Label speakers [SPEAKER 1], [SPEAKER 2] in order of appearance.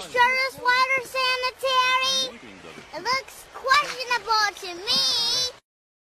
[SPEAKER 1] sure this water sanitary? It looks questionable to me.